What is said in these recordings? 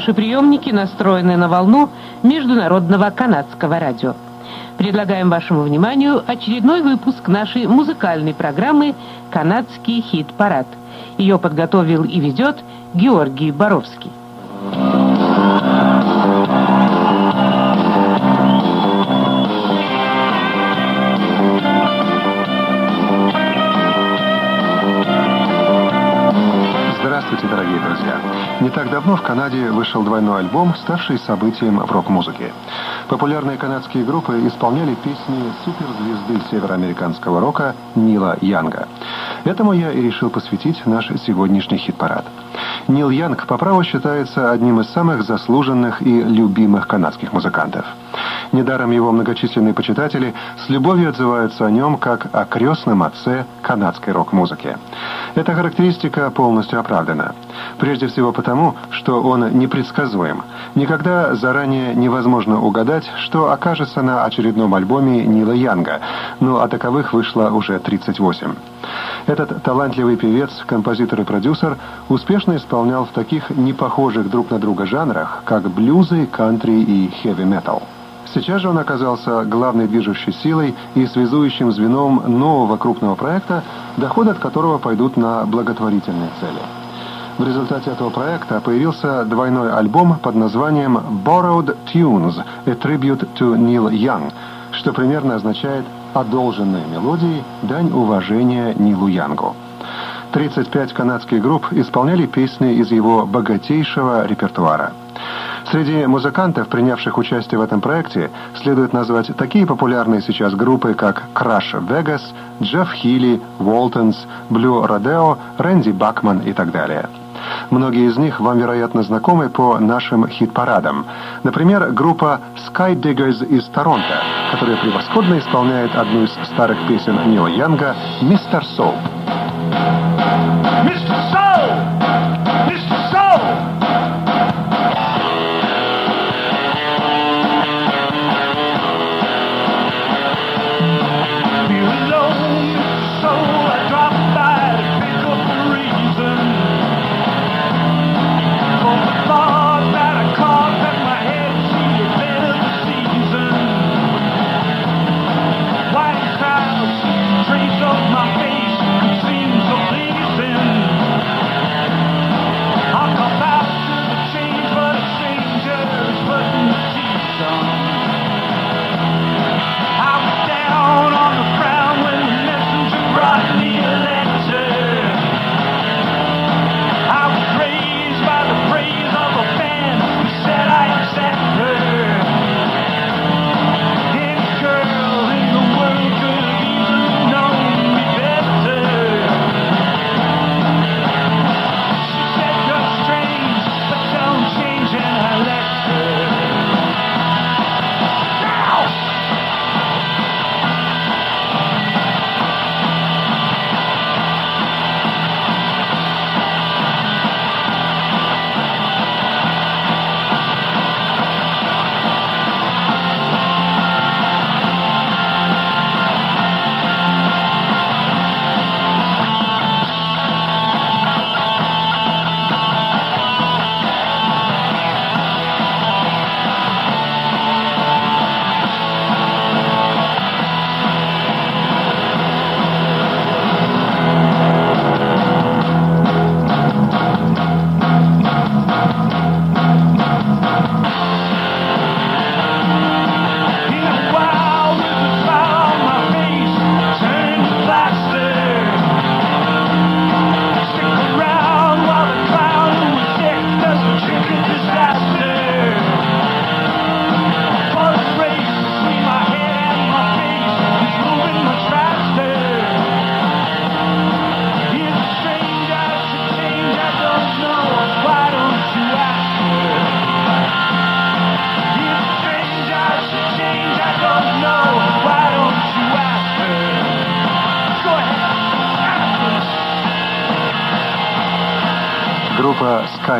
Ваши приемники настроены на волну Международного канадского радио. Предлагаем вашему вниманию очередной выпуск нашей музыкальной программы «Канадский хит-парад». Ее подготовил и ведет Георгий Боровский. Не так давно в Канаде вышел двойной альбом, ставший событием в рок-музыке. Популярные канадские группы исполняли песни суперзвезды североамериканского рока Нила Янга. Этому я и решил посвятить наш сегодняшний хит-парад. Нил Янг по праву считается одним из самых заслуженных и любимых канадских музыкантов. Недаром его многочисленные почитатели с любовью отзываются о нем как о крестном отце канадской рок-музыки. Эта характеристика полностью оправдана. Прежде всего потому, что он непредсказуем. Никогда заранее невозможно угадать, что окажется на очередном альбоме Нила Янга, но а таковых вышло уже 38. Этот талантливый певец, композитор и продюсер успешно исполнял в таких непохожих друг на друга жанрах, как блюзы, кантри и хэви-метал. Сейчас же он оказался главной движущей силой и связующим звеном нового крупного проекта, доходы от которого пойдут на благотворительные цели. В результате этого проекта появился двойной альбом под названием Borrowed Tunes – A Tribute to Neil Young, что примерно означает «одолженные мелодии, дань уважения Нилу Янгу». 35 канадских групп исполняли песни из его богатейшего репертуара – Среди музыкантов, принявших участие в этом проекте, следует назвать такие популярные сейчас группы, как Crash Vegas, Джефф Хилли, Waltons, Blue Rodeo, Рэнди Бакман и так далее. Многие из них вам, вероятно, знакомы по нашим хит-парадам. Например, группа Skydiggers из Торонто, которая превосходно исполняет одну из старых песен Нила Янга «Мистер Соул».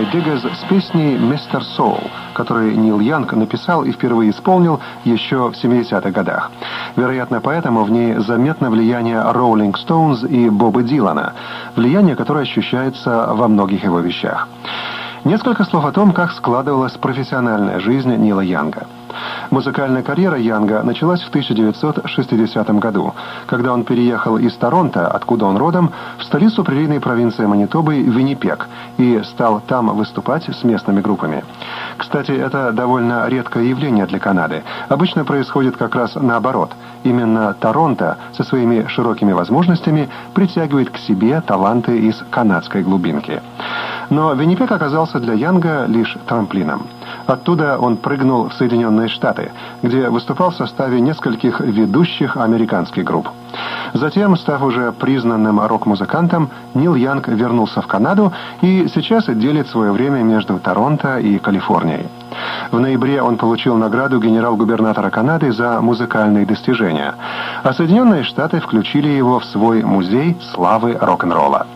Sky Diggers с песней «Mr. Soul», которую Нил Янг написал и впервые исполнил еще в 70-х годах. Вероятно, поэтому в ней заметно влияние Rolling Stones и Боба Дилана, влияние, которое ощущается во многих его вещах. Несколько слов о том, как складывалась профессиональная жизнь Нила Янга. Музыкальная карьера Янга началась в 1960 году, когда он переехал из Торонто, откуда он родом, в столицу прерийной провинции Манитобы Виннипек и стал там выступать с местными группами. Кстати, это довольно редкое явление для Канады. Обычно происходит как раз наоборот. Именно Торонто со своими широкими возможностями притягивает к себе таланты из канадской глубинки. Но Виннипек оказался для Янга лишь трамплином. Оттуда он прыгнул в Соединенные Штаты, где выступал в составе нескольких ведущих американских групп. Затем, став уже признанным рок-музыкантом, Нил Янг вернулся в Канаду и сейчас делит свое время между Торонто и Калифорнией. В ноябре он получил награду генерал-губернатора Канады за музыкальные достижения, а Соединенные Штаты включили его в свой музей славы рок-н-ролла.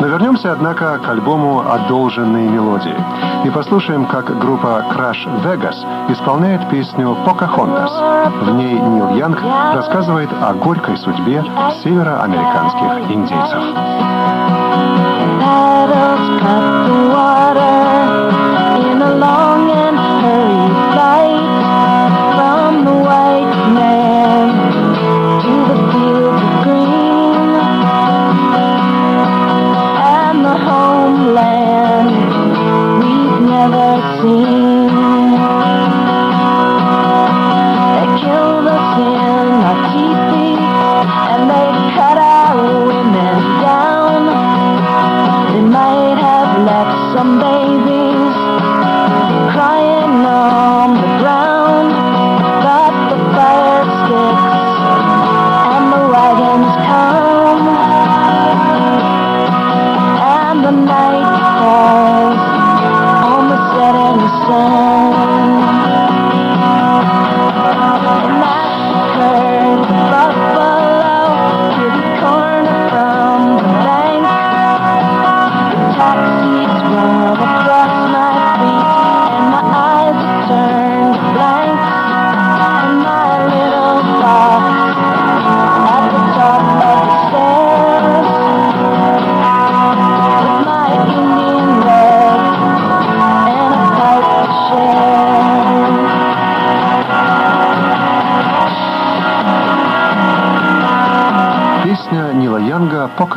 Но вернемся, однако, к альбому «Одолженные мелодии» и послушаем, как группа Crash Vegas исполняет песню «Покахонтас». В ней Нил Янг рассказывает о горькой судьбе североамериканских индейцев.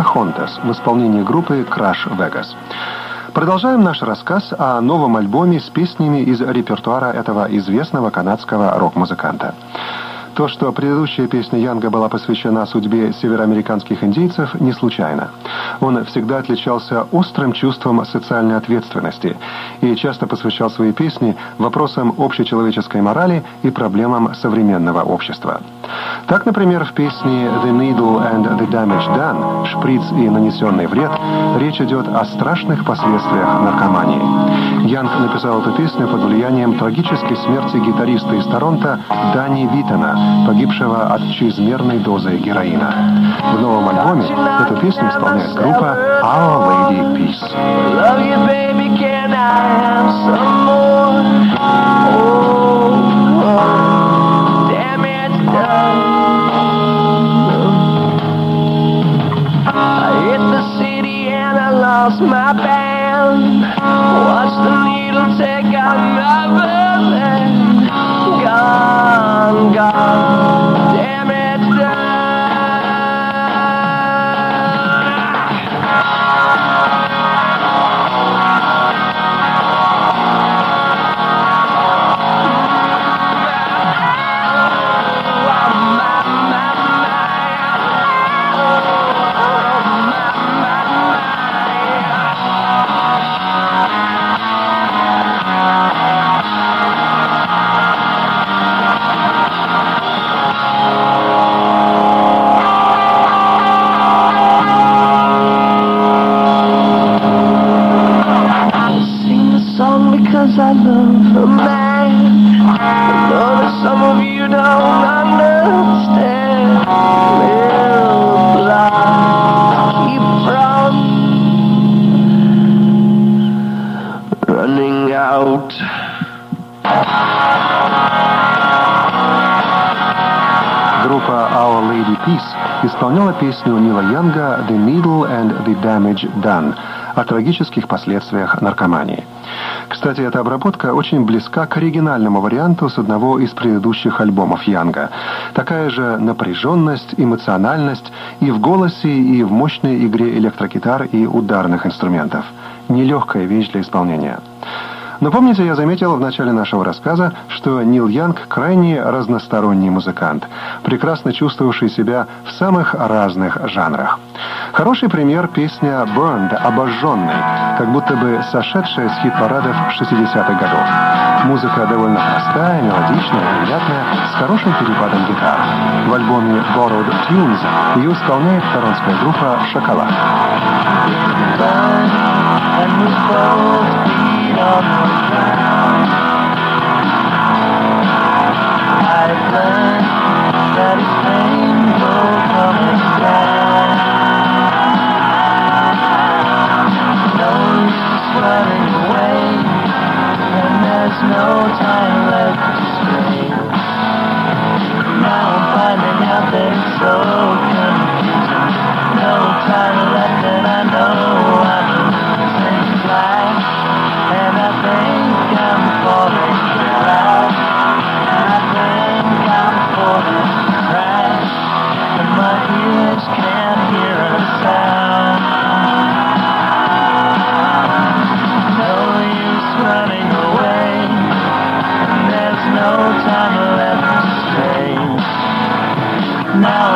«Покахонтас» в исполнении группы Crash Vegas. Продолжаем наш рассказ о новом альбоме с песнями из репертуара этого известного канадского рок-музыканта. То, что предыдущая песня Янга была посвящена судьбе североамериканских индейцев, не случайно. Он всегда отличался острым чувством социальной ответственности и часто посвящал свои песни вопросам общечеловеческой морали и проблемам современного общества. Так, например, в песне «The Needle and the Damage Done» «Шприц и нанесенный вред» речь идет о страшных последствиях наркомании. Янг написал эту песню под влиянием трагической смерти гитариста из Торонто Дани Витона, погибшего от чрезмерной дозы героина. В новом альбоме эту песню исполняет группа Our Lady Peace. Oh, oh. my band. Watch the needle take another land. God. Damage Done» о трагических последствиях наркомании. Кстати, эта обработка очень близка к оригинальному варианту с одного из предыдущих альбомов Янга. Такая же напряженность, эмоциональность и в голосе, и в мощной игре электрогитар и ударных инструментов. Нелегкая вещь для исполнения. Но помните, я заметил в начале нашего рассказа, что Нил Янг крайне разносторонний музыкант, прекрасно чувствовавший себя в самых разных жанрах. Хороший пример песня «Burned» «Обожженный», как будто бы сошедшая с хит-парадов 60-х годов. Музыка довольно простая, мелодичная, приятная, с хорошим перепадом гитар. В альбоме «Borrowed Tunes» ее исполняет торонская группа «Шоколад». on Oh, my God.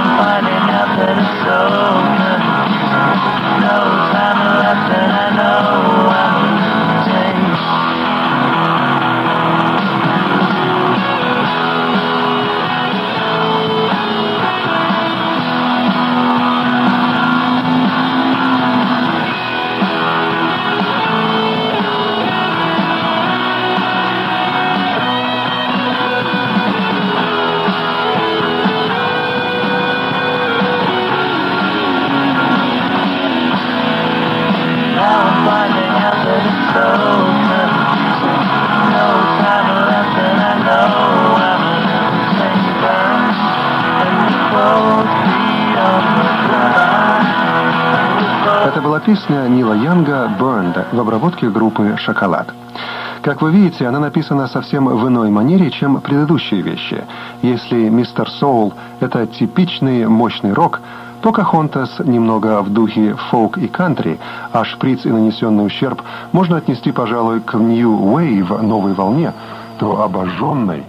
somebody. Нила Янга «Burned» в обработке группы «Шоколад». Как вы видите, она написана совсем в иной манере, чем предыдущие вещи. Если «Мистер Соул» — это типичный мощный рок, Покахонтас немного в духе фолк и кантри, а шприц и нанесенный ущерб можно отнести, пожалуй, к New Wave, новой волне, то обожженной